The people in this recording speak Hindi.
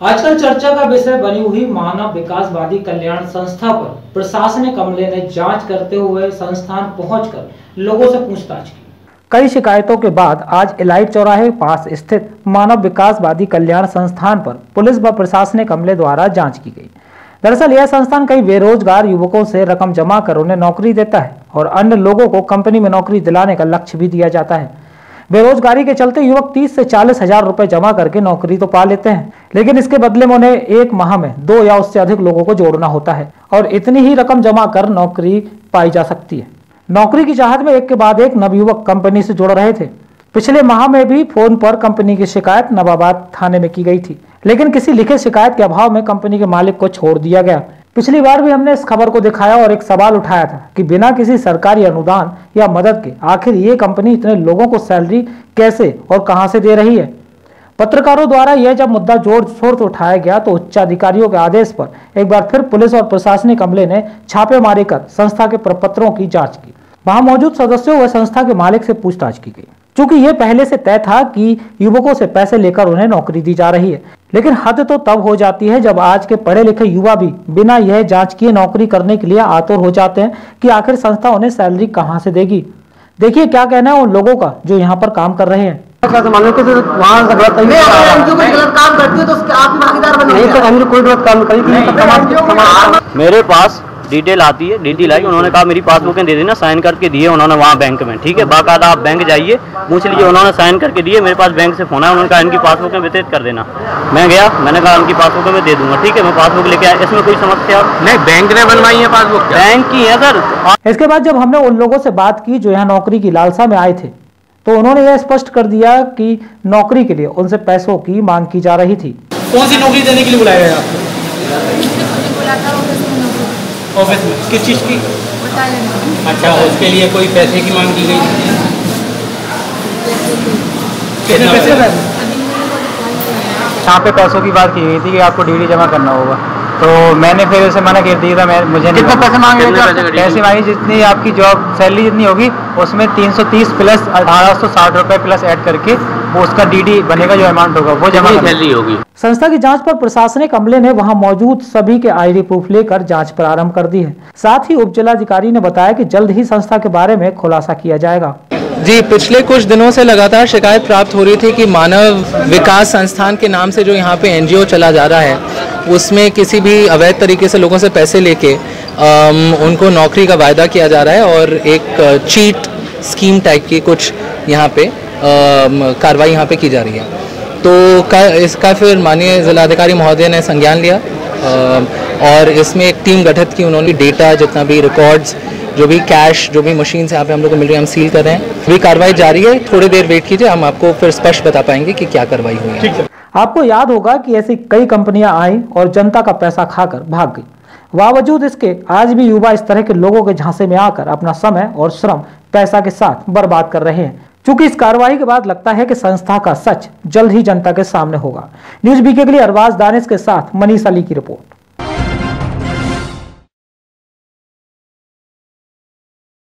आजकल चर्चा का विषय बनी हुई मानव विकासवादी कल्याण संस्था पर प्रशासनिक अमले ने जाँच करते हुए संस्थान पहुंचकर लोगों से पूछताछ की। कई शिकायतों के बाद आज इलाइट चौराहे पास स्थित मानव विकासवादी कल्याण संस्थान पर पुलिस व प्रशासनिक अमले द्वारा जाँच की गई। दरअसल यह संस्थान कई बेरोजगार युवकों से रकम जमा कर उन्हें नौकरी देता है और अन्य लोगों को कंपनी में नौकरी दिलाने का लक्ष्य भी दिया जाता है। बेरोजगारी के चलते युवक तीस से चालीस हज़ार रुपए जमा करके नौकरी तो पा लेते हैं। लेकिन इसके बदले में उन्हें एक माह में दो या उससे अधिक लोगों को जोड़ना होता है और इतनी ही रकम जमा कर नौकरी पाई जा सकती है। नौकरी की चाहत में एक के बाद एक नवयुवक कंपनी से जुड़ रहे थे। पिछले माह में भी फ़ोन पर कंपनी की शिकायत नवाबाद थाने में की गई थी। लेकिन किसी लिखित शिकायत के अभाव में कंपनी के मालिक को छोड़ दिया गया। पिछली बार भी हमने इस खबर को दिखाया और एक सवाल उठाया था कि बिना किसी सरकारी अनुदान या मदद के आखिर ये कंपनी इतने लोगों को सैलरी कैसे और कहाँ से दे रही है? पत्रकारों द्वारा यह जब मुद्दा ज़ोर शोर से उठाया गया तो उच्चाधिकारियों के आदेश पर एक बार फिर पुलिस और प्रशासनिक अमले ने छापेमारी कर संस्था के प्रपत्रों की जाँच की। वहाँ मौजूद सदस्यों व संस्था के मालिक से पूछताछ की गई। चूँकि ये पहले से तय था कि युवकों से पैसे लेकर उन्हें नौकरी दी जा रही है, लेकिन हद तो तब हो जाती है जब आज के पढ़े लिखे युवा भी बिना यह जाँच किए नौकरी करने के लिए आतुर हो जाते हैं कि आखिर संस्था उन्हें सैलरी कहाँ से देगी। देखिए क्या कहना है उन लोगों का जो यहाँ पर काम कर रहे हैं। मेरे पास डिटेल आती है डिटेल आई उन्होंने कहा मेरी पासबुक दे देना साइन करके दिए उन्होंने वहाँ बैंक में ठीक है? बाकायदा आप बैंक जाइए पूछ लीजिए उन्होंने साइन करके दिए मेरे पास बैंक से फ़ोन आया उन्होंने कहा इनकी पासबुकें वितरित कर देना। मैं गया मैंने कहा इनकी पासबुक में दे दूँगा ठीक है? मैं पासबुक लेके आया इसमें कोई समस्या? नहीं बैंक ने बनवाई है पासबुक बैंक की है सर इसके बाद जब हमने उन लोगों से बात की जो यहाँ नौकरी की लालसा में आए थे तो उन्होंने यह स्पष्ट कर दिया कि नौकरी के लिए उनसे पैसों की मांग की जा रही थी। कौन सी नौकरी देने के लिए बुलाया गया आपको? ऑफ़िस में। किस चीज़ की? अच्छा उसके लिए कोई पैसे की मांग की गई? कितने पैसे यहाँ पे पैसों की बात की गई थी कि आपको डीडी जमा करना होगा। तो मैंने फिर उसे मना कर दिया था मैं मुझे कितने पैसे मांगे थे पैसे मांगी जितनी आपकी जॉब सैलरी जितनी होगी उसमें 330 प्लस अठारह सौ साठ रुपये प्लस ऐड करके वो उसका डीडी बनेगा जो अमाउंट होगा वो जमा सैलरी होगी? संस्था की जाँच पर प्रशासनिक अमले ने वहाँ मौजूद सभी के आईडी प्रूफ लेकर जाँच प्रारंभ कर दी है। साथ ही उप जिलाधिकारी ने बताया कि जल्द ही संस्था के बारे में खुलासा किया जाएगा। जी पिछले कुछ दिनों से लगातार शिकायत प्राप्त हो रही थी कि मानव विकास संस्थान के नाम से जो यहाँ पे एनजीओ चला जा रहा है उसमें किसी भी अवैध तरीके से लोगों से पैसे लेके उनको नौकरी का वायदा किया जा रहा है और एक चीट स्कीम टाइप की कुछ यहाँ पे कार्रवाई यहाँ पे की जा रही है। तो का, इसका फिर माननीय जिलाधिकारी महोदय ने संज्ञान लिया और इसमें एक टीम गठित की उन्होंने डेटा जितना भी रिकॉर्ड्स जो भी कैश जो भी मशीन यहाँ पे हम लोग को मिल रही है हम सील कर रहे हैं। अभी कार्रवाई जारी है थोड़ी देर वेट कीजिए हम आपको फिर स्पष्ट बता पाएँगे कि क्या कार्रवाई हुई है। आपको याद होगा कि ऐसी कई कंपनियाँ आई और जनता का पैसा खाकर भाग गई। बावजूद इसके, आज भी युवा इस तरह के लोगों के झांसे में आकर अपना समय और श्रम पैसा के साथ बर्बाद कर रहे हैं। चूँकि इस कार्रवाई के बाद लगता है कि संस्था का सच जल्द ही जनता के सामने होगा। न्यूज़ बीके के लिए अरवाज दानिश के साथ मनीष अली की रिपोर्ट।